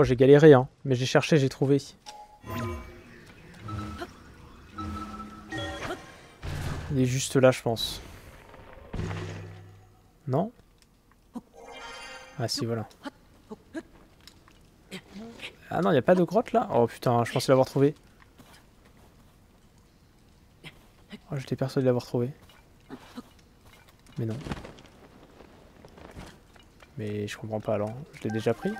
Oh, j'ai galéré, hein. Mais j'ai cherché, j'ai trouvé. Il est juste là, je pense. Non? Ah si, voilà. Ah non, il a pas de grotte là? Oh putain, je pensais l'avoir trouvé. Oh, j'étais persuadé de l'avoir trouvé. Mais non. Mais je comprends pas alors. Je l'ai déjà pris?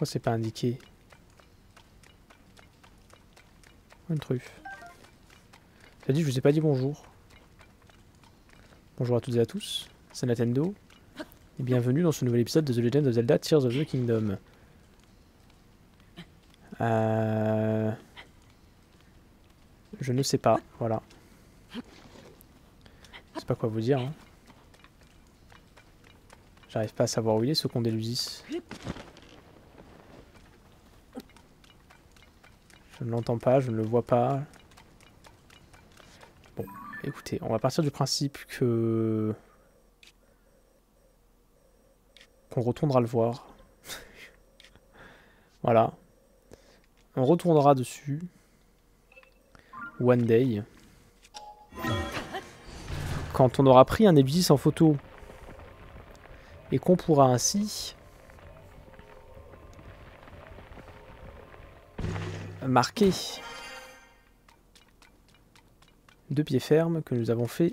Pourquoi c'est pas indiqué Une truffe. Ça dit, je vous ai pas dit bonjour. Bonjour à toutes et à tous, c'est Nintendo. Et bienvenue dans ce nouvel épisode de The Legend of Zelda Tears of the Kingdom. Euh... Je ne sais pas, voilà. Je sais pas quoi vous dire. Hein. J'arrive pas à savoir où il est ce Condelusis. Je ne l'entends pas, je ne le vois pas. Bon, écoutez, on va partir du principe que... Qu'on retournera le voir. voilà. On retournera dessus. One day. Quand on aura pris un Nebusis en photo. Et qu'on pourra ainsi marqué deux pieds fermes que nous avons fait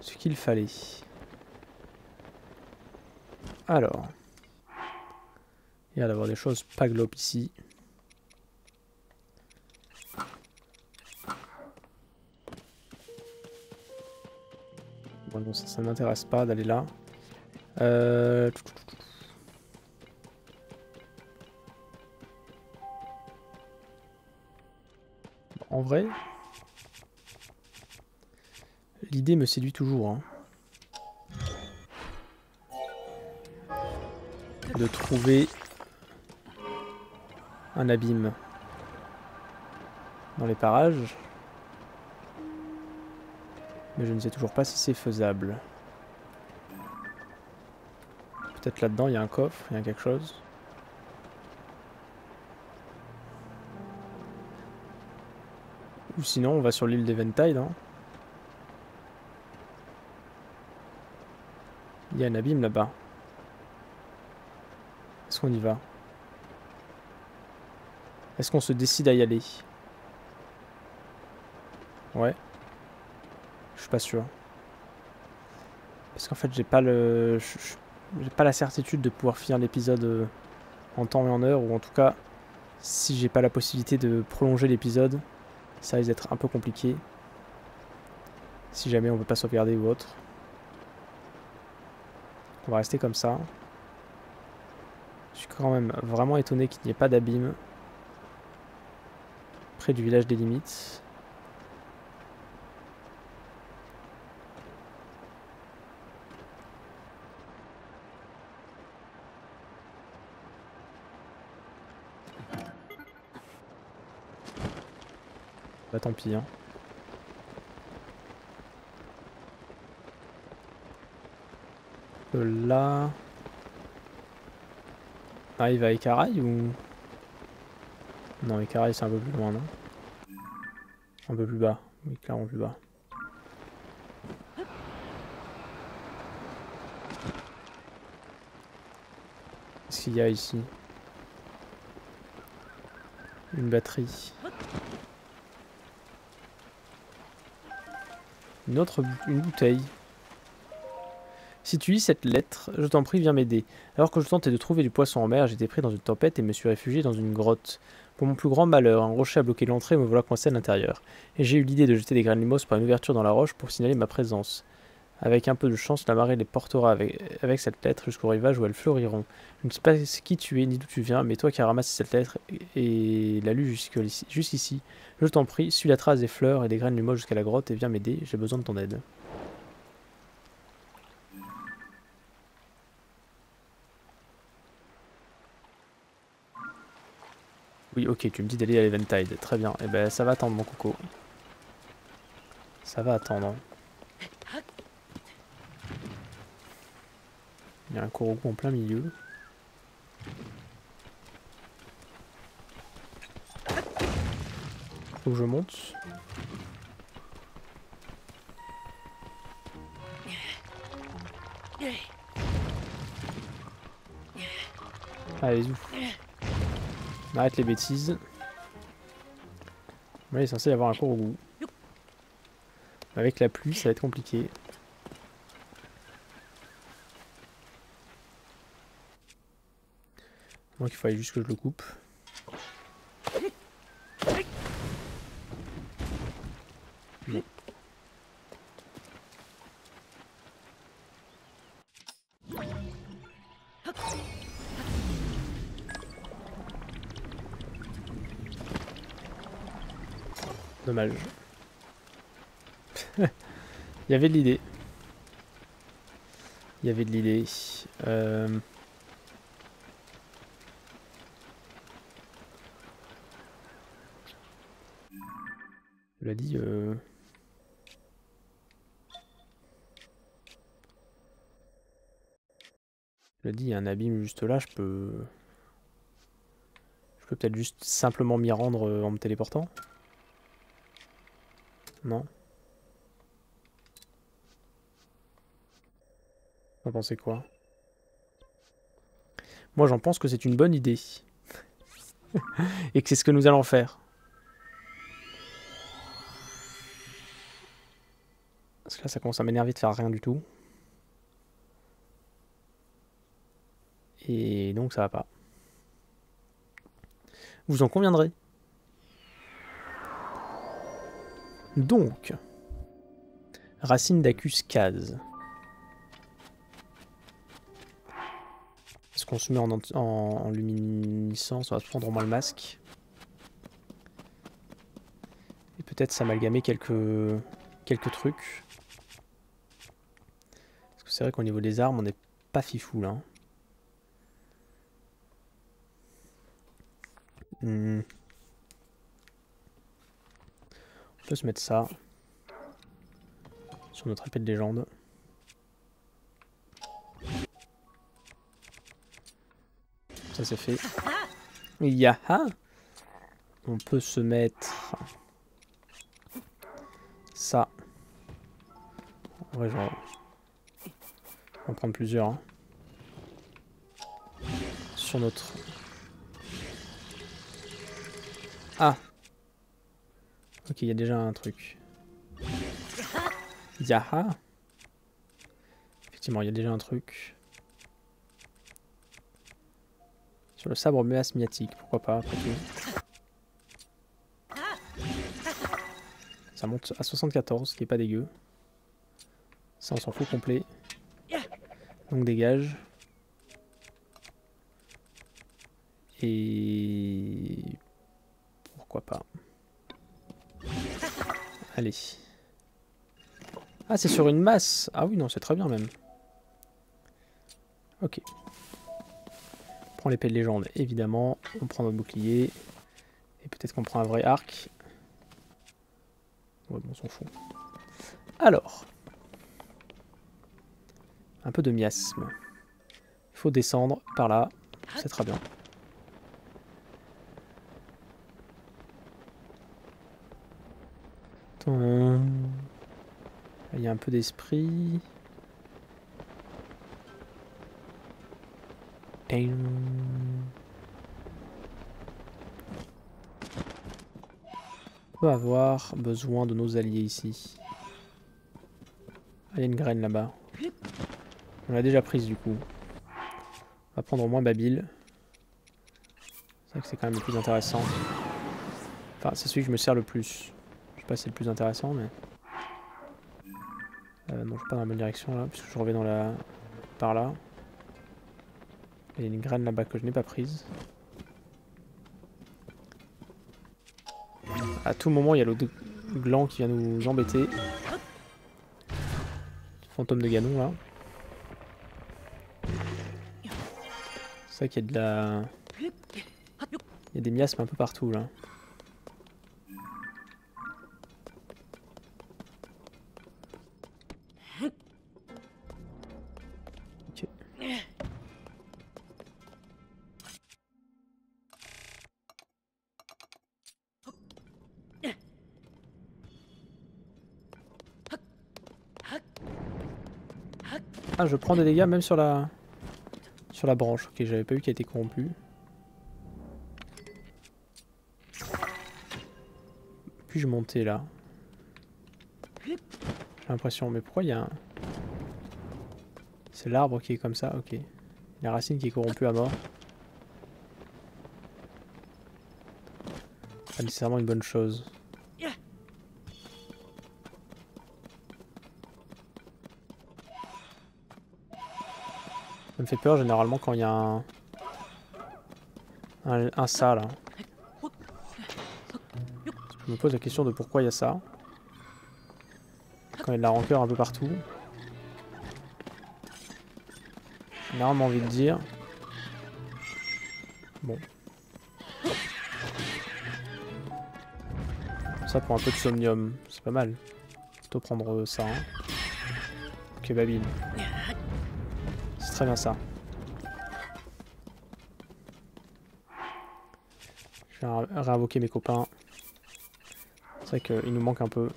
ce qu'il fallait. Alors, il y a d'avoir des choses pas glop ici. Bon, non, ça, ça m'intéresse pas d'aller là. Euh... En vrai, l'idée me séduit toujours. Hein. De trouver un abîme dans les parages. Mais je ne sais toujours pas si c'est faisable. Peut-être là-dedans il y a un coffre, il y a quelque chose. Ou sinon, on va sur l'île d'Eventide. Hein. Il y a un abîme là-bas. Est-ce qu'on y va? Est-ce qu'on se décide à y aller? Ouais. Je suis pas sûr. Parce qu'en fait, j'ai pas le... J'ai pas la certitude de pouvoir finir l'épisode euh, en temps et en heure. Ou en tout cas, si j'ai pas la possibilité de prolonger l'épisode, ça risque d'être un peu compliqué. Si jamais on veut pas sauvegarder ou autre. On va rester comme ça. Je suis quand même vraiment étonné qu'il n'y ait pas d'abîme près du village des limites. Bah tant pis. Hein. Là... On arrive à Ekarai ou... Non, Ekarai c'est un peu plus loin, non? Un peu plus bas. Oui, clairement plus bas. Qu'est-ce qu'il y a ici? Une batterie. Une autre bouteille. Si tu lis cette lettre, je t'en prie, viens m'aider. Alors que je tentais de trouver du poisson en mer, j'étais pris dans une tempête et me suis réfugié dans une grotte. Pour mon plus grand malheur, un rocher a bloqué l'entrée et me voilà coincé à l'intérieur. J'ai eu l'idée de jeter des graines de limos par une ouverture dans la roche pour signaler ma présence. Avec un peu de chance, la marée les portera avec, cette lettre jusqu'au rivage où elles fleuriront. Je ne sais pas qui tu es ni d'où tu viens, mais toi qui as ramassé cette lettre et, l'a lu jusqu'ici, je t'en prie, suis la trace des fleurs et des graines limos jusqu'à la grotte et viens m'aider, j'ai besoin de ton aide. Oui, ok, tu me dis d'aller à l'Eventide. Très bien. Eh ben, ça va attendre, mon coco. Ça va attendre. Il y a un Korogu en plein milieu. Faut je monte. Allez, zou. Arrête les bêtises. Là, il est censé y avoir un Korogu. Avec la pluie, ça va être compliqué. Donc il fallait juste que je le coupe. Dommage. Il y avait de l'idée. Il y avait de l'idée. Euh... Je l'ai dit. Euh... Dit, il y a un abîme juste là, je peux... Je peux peut-être juste simplement m'y rendre euh, en me téléportant Non Vous en pensez quoi? Moi j'en pense que c'est une bonne idée. Et que c'est ce que nous allons faire. Parce que là, ça commence à m'énerver de faire rien du tout. Et donc, ça va pas. Vous en conviendrez. Donc, racine d'acus case. Est-ce qu'on se met en, en, en, luminescence On va se prendre au moins le masque. Et peut-être s'amalgamer quelques, quelques trucs c'est vrai qu'au niveau des armes, on n'est pas fifou là. Hmm. On peut se mettre ça sur notre épée de légende. Ça c'est fait. Yaha On peut se mettre ça. Ouais, genre on va prendre plusieurs. Hein. Sur notre... Ah Ok, il y a déjà un truc. Yaha Effectivement, il y a déjà un truc. Sur le sabre méasmiatique, pourquoi pas, après tout. Ça monte à 74, ce qui est pas dégueu. Ça, on s'en fout complet. Donc dégage. Et... Pourquoi pas. Allez. Ah, c'est sur une masse. Ah oui, non, c'est très bien même. Ok. On prend l'épée de légende, évidemment. On prend notre bouclier. Et peut-être qu'on prend un vrai arc. Ouais, bon, on s'en fout. Alors. Un peu de miasme. Il faut descendre par là. C'est très bien. Il y a un peu d'esprit. On va avoir besoin de nos alliés ici. Il y a une graine là-bas. On l'a déjà prise du coup. On va prendre au moins Babil. C'est vrai que c'est quand même le plus intéressant. Enfin, c'est celui que je me sers le plus. Je sais pas si c'est le plus intéressant, mais... Euh, non, je vais pas dans la bonne direction là, puisque je reviens dans la... par là. Il y a une graine là-bas que je n'ai pas prise. À tout moment, il y a l'autre gland qui vient nous embêter. Fantôme de Ganon là. de la... Il y a des miasmes un peu partout là. Ah, je prends des dégâts même sur la... Sur la branche. Ok, j'avais pas vu qu'elle était corrompue. Puis-je monter là? J'ai l'impression. Mais pourquoi il y a un... C'est l'arbre qui est comme ça, ok. La racine qui est corrompue à mort. Pas nécessairement une bonne chose. Fait peur généralement quand il y a un... Un, un ça là. Je me pose la question de pourquoi il y a ça. Quand il y a de la rancœur un peu partout. J'ai énormément envie de dire. Bon. Ça pour un peu de somnium, c'est pas mal. Plutôt prendre ça. Hein. Ok, Babine. Très bien ça. Je vais réinvoquer mes copains. C'est vrai qu'il nous manque un peu.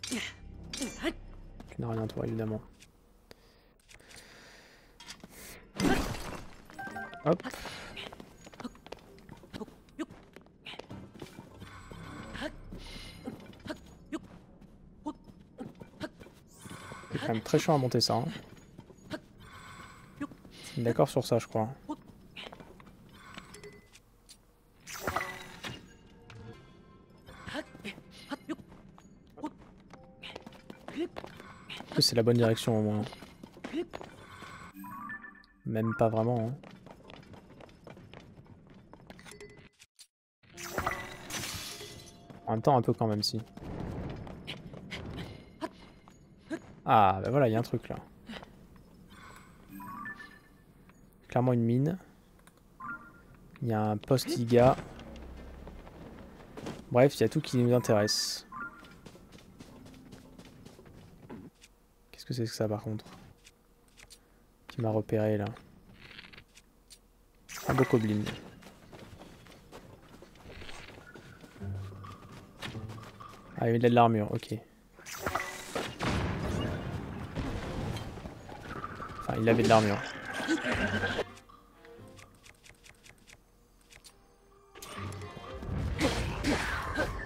Tu n'as rien toi évidemment. Hop. Très chiant à monter ça. Hein. D'accord sur ça je crois. c'est la bonne direction au moins. Même pas vraiment. Hein. En même temps, un peu quand même, si. Ah, bah voilà, il y a un truc là. Clairement une mine. Il y a un post IGA. Bref, il y a tout qui nous intéresse. Qu'est-ce que c'est que ça par contre? Qui m'a repéré là? Un bokoblin. Ah, il a de l'armure, ok. Il avait de l'armure.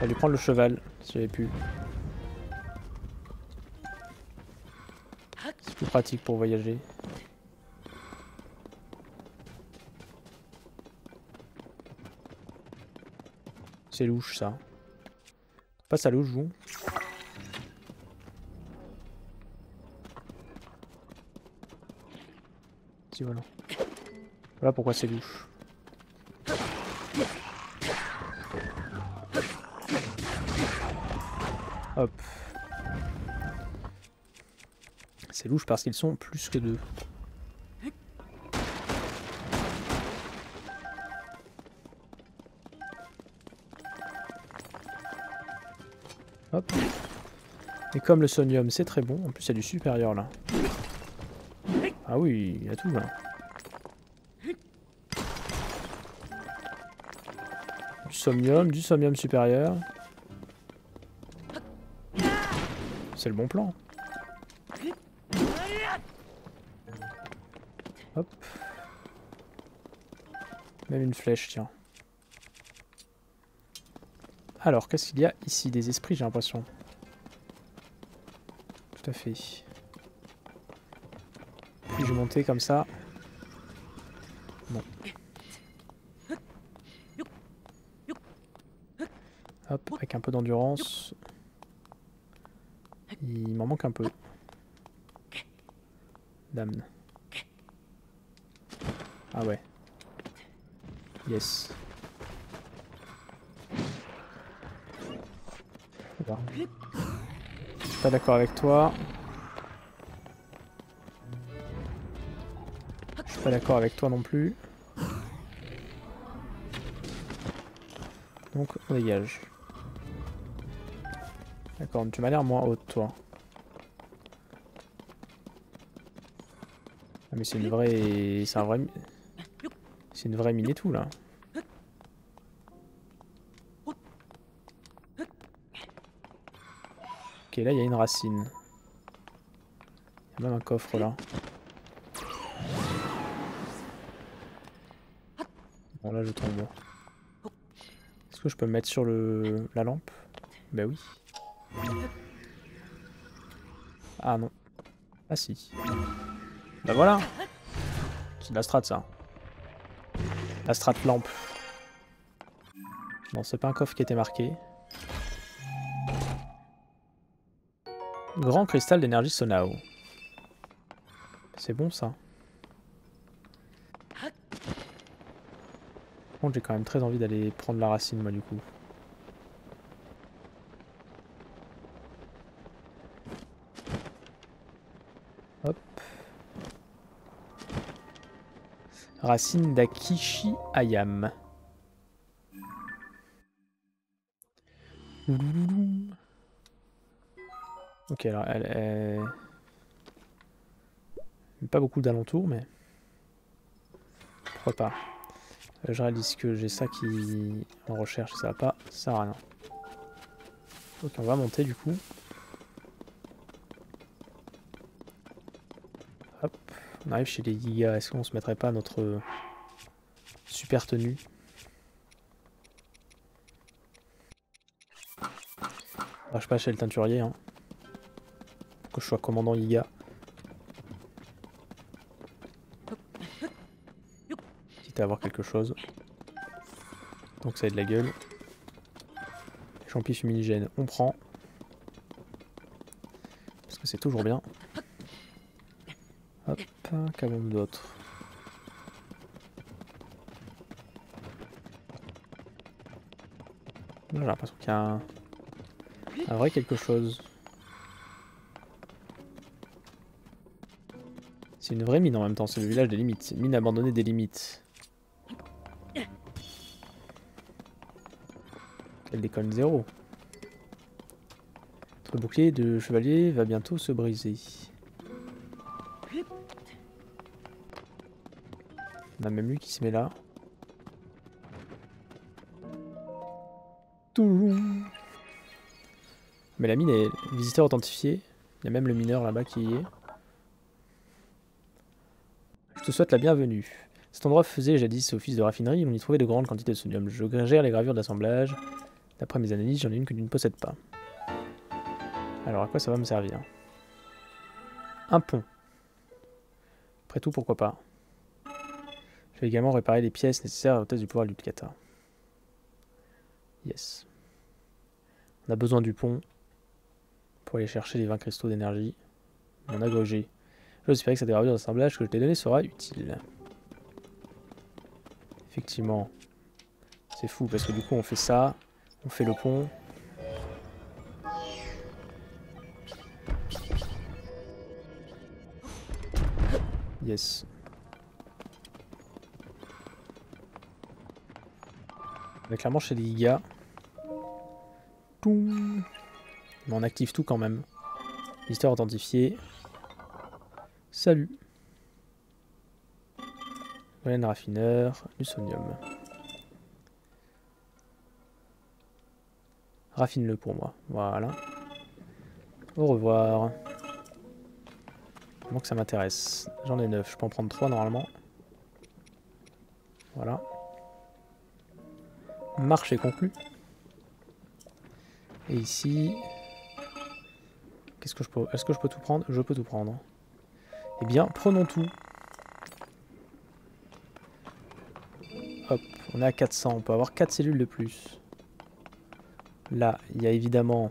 On va prendre le cheval, si j'avais pu. plus pratique pour voyager. C'est louche ça. Pas ça louche vous Voilà pourquoi c'est louche. Hop. C'est louche parce qu'ils sont plus que deux. Hop. Et comme le sonium c'est très bon, en plus il y a du supérieur là. Ah oui, il y a tout là. Du somnium, du somnium supérieur. C'est le bon plan. Hop. Même une flèche, tiens. Alors, qu'est-ce qu'il y a ici? Des esprits, j'ai l'impression. Tout à fait. Comme ça. Hop, avec un peu d'endurance. Il m'en manque un peu. Damn. Ah ouais. Yes. Je suis pas d'accord avec toi. Pas d'accord avec toi non plus. Donc on dégage. D'accord, tu m'as l'air moins haute toi. Ah mais c'est une vraie... C'est un vrai... C'est une vraie mine et tout là. Ok, là il y a une racine. Il y a même un coffre là. Là je tombe. Est-ce que je peux me mettre sur le la lampe? Ben oui. Ah non. Ah si. Bah voilà C'est de la strat ça. La strat lampe. Non, c'est pas un coffre qui était marqué. Grand cristal d'énergie Sonao. C'est bon ça. J'ai quand même très envie d'aller prendre la racine, moi, du coup. Hop. Racine d'Akishi Ayam. Ok, alors elle est... Pas beaucoup d'alentours, mais... Pourquoi pas. Je réalise que j'ai ça qui... En recherche, ça va pas, ça sert à rien. Ok, on va monter du coup. Hop, on arrive chez les gigas. Est-ce qu'on se mettrait pas notre super tenue? Je sais pas chez le teinturier. Hein. Que je sois commandant Yiga. Avoir quelque chose. Donc ça a la gueule. Champi fumigène, on prend. Parce que c'est toujours bien. Hop, qu'avons d'autre J'ai l'impression qu'il y a. Un vrai quelque chose. C'est une vraie mine en même temps, c'est le village des limites. Mine abandonnée des limites. Elle déconne zéro. Notre bouclier de chevalier va bientôt se briser. On a même lui qui se met là. Mais la mine est visiteur authentifié. Il y a même le mineur là-bas qui y est. Je te souhaite la bienvenue. Cet endroit faisait jadis office de raffinerie, on y trouvait de grandes quantités de sodium. Je gère les gravures d'assemblage. D'après mes analyses, j'en ai une que tu ne possèdes pas. Alors à quoi ça va me servir? Un pont. Après tout, pourquoi pas? Je vais également réparer les pièces nécessaires à la du pouvoir du kata. Yes. On a besoin du pont pour aller chercher les 20 cristaux d'énergie. Mon agrégé. J'espère que cette gravure d'assemblage que je t'ai donnée sera utile. Effectivement. C'est fou parce que du coup on fait ça, on fait le pont. Yes. Avec la manche et des gigas. Mais on active tout quand même. Histoire authentifiée. Salut. Golden raffineur, du. Raffine-le pour moi. Voilà. Au revoir. Moi que ça m'intéresse. J'en ai 9. Je peux en prendre 3 normalement. Voilà. Marché conclu. Et ici... Qu'est-ce que je peux... Est-ce que je peux tout prendre? Je peux tout prendre. Eh bien, prenons tout. Hop, on est à 400. On peut avoir 4 cellules de plus. Là, il y a évidemment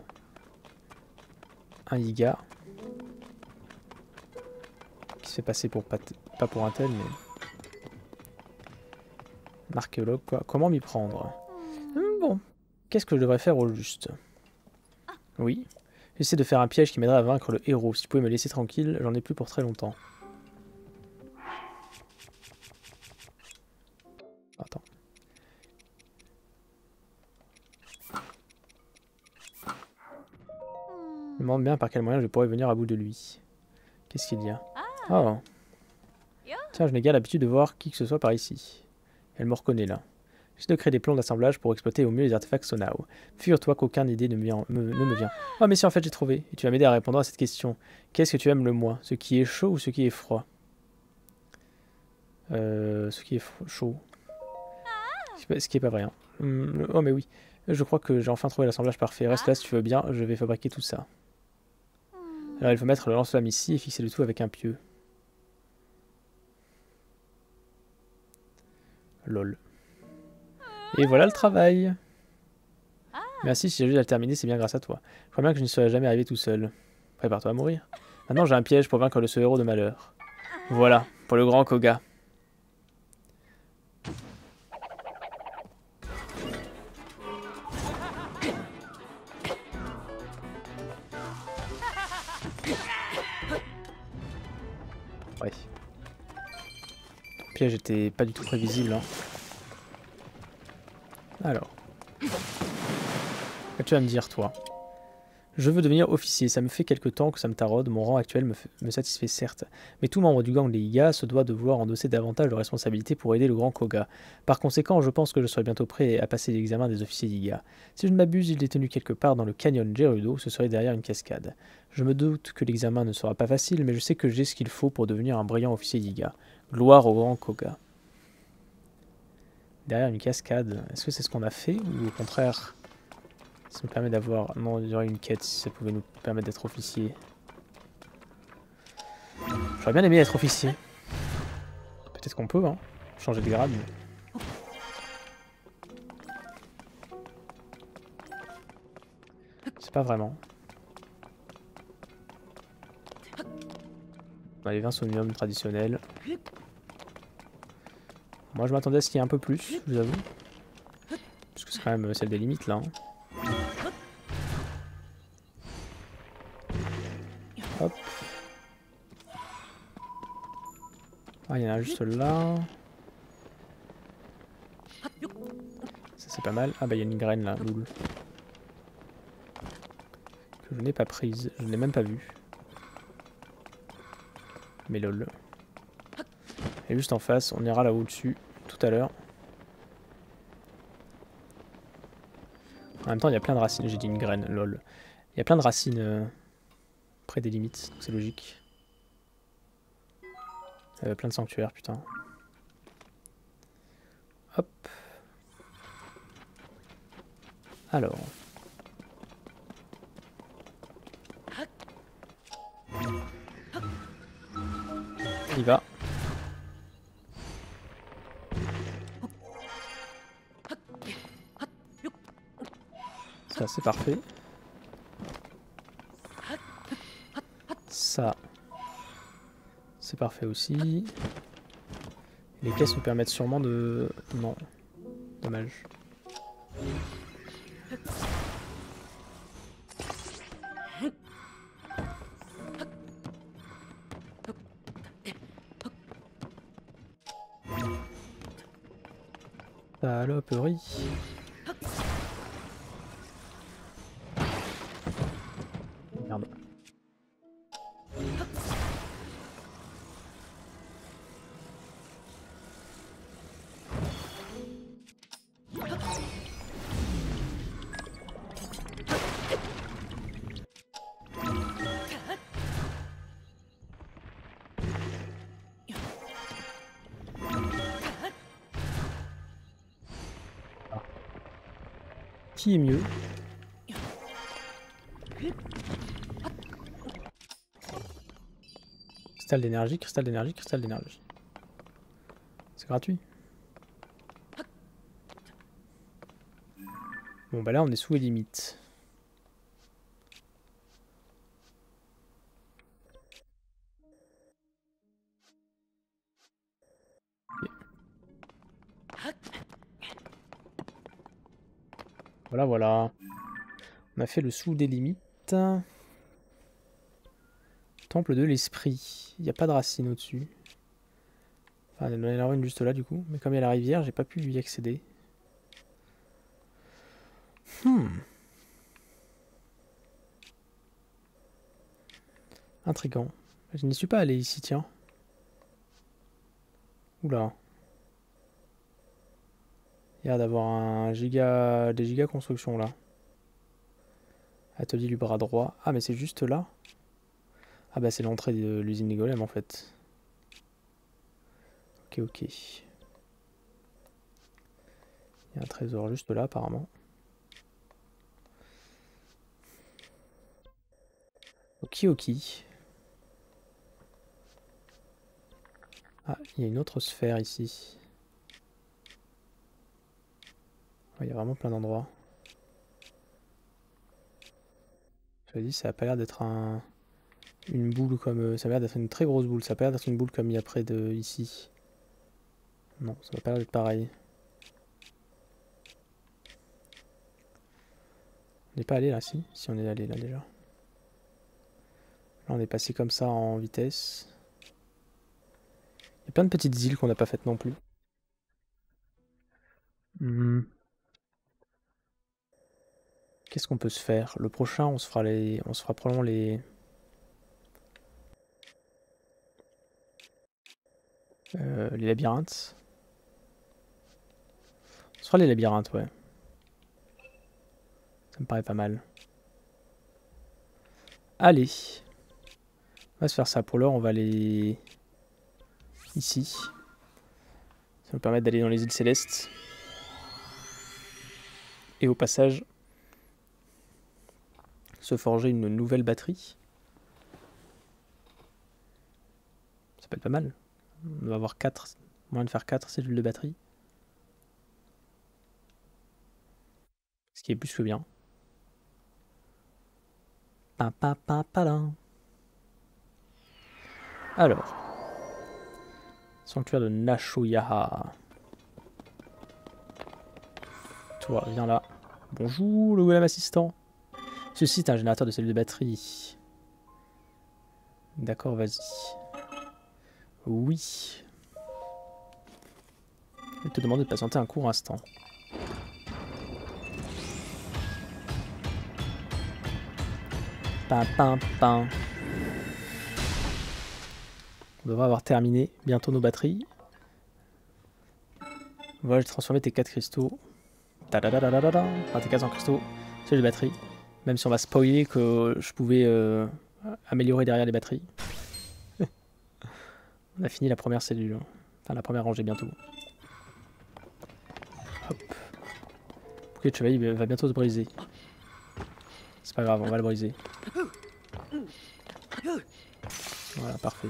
un giga. Qui se fait passer pour pas, pour un tel, mais... Archéologue, quoi. Comment m'y prendre? Hmm, Bon, qu'est-ce que je devrais faire au juste? Oui. J'essaie de faire un piège qui m'aiderait à vaincre le héros. Si tu pouvais me laisser tranquille, j'en ai plus pour très longtemps. Je me demande bien par quel moyen je pourrais venir à bout de lui. Qu'est-ce qu'il y a ah. Oh Tiens, je n'ai guère l'habitude de voir qui que ce soit par ici. Elle me reconnaît là. J'essaie de créer des plans d'assemblage pour exploiter au mieux les artefacts Sonao. Figure-toi qu'aucune idée ne me, vient, me- ne me vient. Oh, mais si, en fait, j'ai trouvé. Et tu vas m'aider à répondre à cette question. Qu'est-ce que tu aimes le moins Ce qui est chaud ou ce qui est froid? Euh. Ce qui est chaud. Ce qui est pas- Ce qui est pas vrai. hein. Hum, oh, mais oui. Je crois que j'ai enfin trouvé l'assemblage parfait. Reste là si tu veux bien, je vais fabriquer tout ça. Alors, il faut mettre le lance-flamme ici et fixer le tout avec un pieu. Lol. Et voilà le travail. Merci, si j'ai juste à le terminer, c'est bien grâce à toi. Je crois bien que je n'y serais jamais arrivé tout seul. Prépare-toi à mourir. Maintenant, j'ai un piège pour vaincre le ce héros de malheur. Voilà, pour le grand Koga. Piège était pas du tout prévisible. hein. Alors. Qu'as-tu à me dire, toi? Je veux devenir officier. Ça me fait quelque temps que ça me taraude. Mon rang actuel me satisfait certes. Mais tout membre du gang des Iga se doit de vouloir endosser davantage de responsabilités pour aider le grand Koga. Par conséquent, je pense que je serai bientôt prêt à passer l'examen des officiers d'Iga. Si je ne m'abuse, il est tenu quelque part dans le canyon Gerudo. Ce serait derrière une cascade. Je me doute que l'examen ne sera pas facile, mais je sais que j'ai ce qu'il faut pour devenir un brillant officier d'Iga. Gloire au grand Koga. Derrière une cascade, est-ce que c'est ce qu'on a fait ou au contraire ça nous permet d'avoir... Non, il y aurait une quête si ça pouvait nous permettre d'être officier. J'aurais bien aimé être officier. Peut-être qu'on peut, hein. Changer de grade. C'est pas vraiment. On a les 20 somnium traditionnels. Moi je m'attendais à ce qu'il y ait un peu plus, je vous avoue. Parce que c'est quand même celle des limites là. hein. Hop. Ah, il y en a juste là. Ça c'est pas mal. Ah bah il y a une graine là, loul. Que je n'ai pas prise. Je ne l'ai même pas vue. Mais lol. Et juste en face, on ira là au-dessus tout à l'heure. En même temps, il y a plein de racines. J'ai dit une graine, lol. Il y a plein de racines euh, près des limites, c'est logique. Plein de sanctuaires, putain. Hop. Alors. C'est parfait. Ça, c'est parfait aussi. Les caisses nous permettent sûrement de... Non. Dommage. Saloperie. Est mieux Cristal d'énergie, cristal d'énergie, cristal d'énergie. C'est gratuit. Bon bah là on est sous les limites. Fait le sous des limites. Temple de l'esprit. Il n'y a pas de racine au-dessus. Enfin, il y en a une juste là du coup. Mais comme il y a la rivière, j'ai pas pu y accéder. Hmm. Intrigant. Je n'y suis pas allé ici, tiens. Oula. Il y a d'avoir un giga, des giga constructions là. Atelier du bras droit. Ah mais c'est juste là? Ah bah c'est l'entrée de l'usine des golems en fait. Ok ok. Il y a un trésor juste là apparemment. Ok ok. Ah, il y a une autre sphère ici. Il y a vraiment plein d'endroits. Ça a pas l'air d'être un... une boule comme... Euh, ça a l'air d'être une très grosse boule. Ça a pas l'air d'être une boule comme il y a près de ici. Non, ça va pas l'air d'être pareil. On n'est pas allé là, si? Si, on est allé là déjà. Là, on est passé comme ça en vitesse. Il y a plein de petites îles qu'on n'a pas faites non plus. Hmm. Qu'est-ce qu'on peut se faire? Le prochain, on se fera les, on se fera probablement les. Euh, les labyrinthes. On se fera les labyrinthes, ouais. Ça me paraît pas mal. Allez. On va se faire ça. Pour l'heure, on va aller ici. Ça nous permet d'aller dans les îles célestes. Et au passage, se forger une nouvelle batterie. Ça peut être pas mal. On va avoir 4, moins de faire 4 cellules de batterie. Ce qui est plus que bien. Pa, pa, pa, Alors. Sanctuaire de Nashoyaha. Toi, viens là. Bonjour, le golem assistant. Ceci est un générateur de cellules de batterie. D'accord, vas-y. Oui. Je te demander de patienter un court instant. Pin, pin, pin. On devrait avoir terminé bientôt nos batteries. Voilà, j'ai transformé tes 4 cristaux. Enfin, tes 400 cristaux sur les batteries. Même si on va spoiler que je pouvais euh, améliorer derrière les batteries. on a fini la première cellule. Enfin, la première rangée bientôt. Hop. Le chevalier va bientôt se briser. C'est pas grave, on va le briser. Voilà, parfait.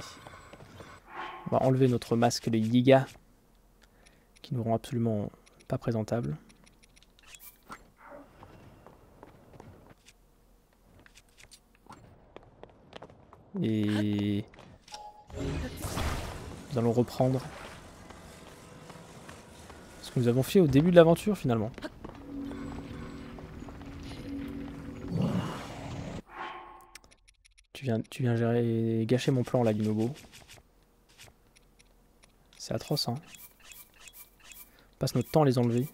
On va enlever notre masque de Yiga. Qui nous rend absolument pas présentable. Et nous allons reprendre ce que nous avons fait au début de l'aventure finalement. Tu viens, tu viens gérer, gâcher mon plan là, Linobo. C'est atroce, hein. On passe notre temps à les enlever.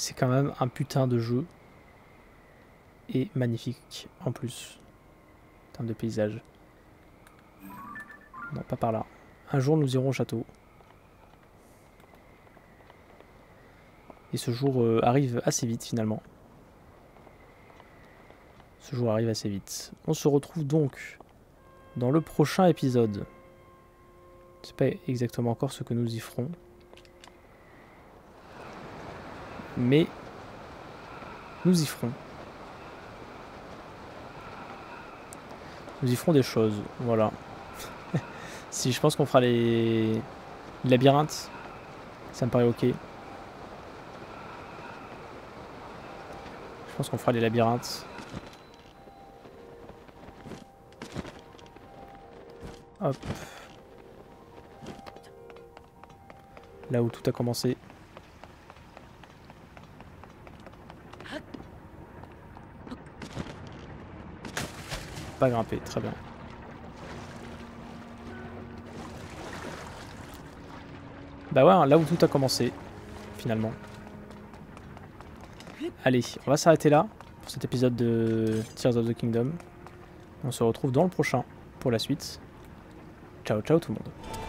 C'est quand même un putain de jeu. Et magnifique en plus. En termes de paysage. Non, pas par là. Un jour nous irons au château. Et ce jour euh, arrive assez vite finalement. Ce jour arrive assez vite. On se retrouve donc dans le prochain épisode. Sais pas exactement encore ce que nous y ferons. Mais nous y ferons. Nous y ferons des choses, voilà. si je pense qu'on fera les... labyrinthes, ça me paraît ok. Je pense qu'on fera les labyrinthes. Hop. Là où tout a commencé. Pas grimper, très bien. Bah ouais, là où tout a commencé, finalement. Allez, on va s'arrêter là pour cet épisode de Tears of the Kingdom. On se retrouve dans le prochain pour la suite. Ciao ciao tout le monde.